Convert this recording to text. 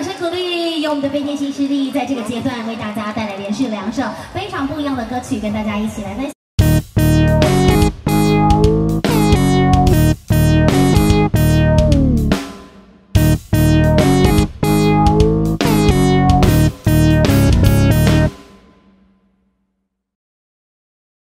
掌声鼓励有我们的飞天新势力在这个阶段为大家带来连续两首非常不一样的歌曲跟大家一起来分享。